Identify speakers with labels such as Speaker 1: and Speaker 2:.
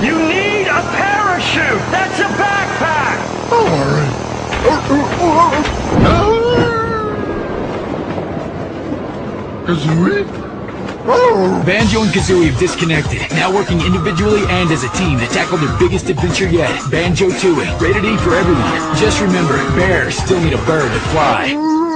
Speaker 1: You need a parachute! That's a backpack!
Speaker 2: Kazooie?
Speaker 3: Banjo and Kazooie have disconnected, now working individually and as a team to tackle their biggest adventure yet, Banjo-Tooie. Rated E for everyone. Just remember, bears still need a bird to fly.